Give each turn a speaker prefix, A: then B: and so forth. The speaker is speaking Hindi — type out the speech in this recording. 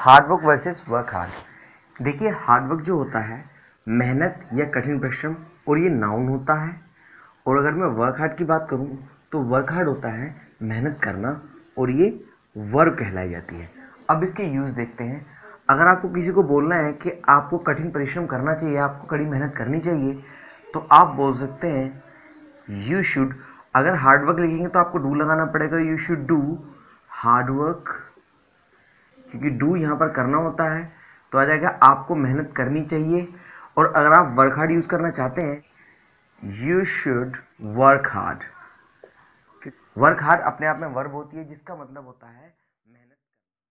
A: Hard work versus work hard. देखिए, हार्ड वर्क जो होता है, मेहनत या कठिन परिश्रम, और ये नाउन होता है। और अगर मैं वर्क हार्ड की बात करूँ तो वर्क हार्ड होता है मेहनत करना, और ये वर्क कहलाई जाती है। अब इसके यूज़ देखते हैं। अगर आपको किसी को बोलना है कि आपको कठिन परिश्रम करना चाहिए, आपको कड़ी मेहनत करनी चाहिए तो आप बोल सकते हैं यू शुड अगर हार्ड वर्क लिखेंगे तो आपको डू लगाना पड़ेगा you should do hard work क्योंकि डू यहाँ पर करना होता है तो आ जाएगा आपको मेहनत करनी चाहिए। और अगर आप वर्क हार्ड यूज़ करना चाहते हैं you should work hard work hard अपने आप में वर्ब होती है, जिसका मतलब होता है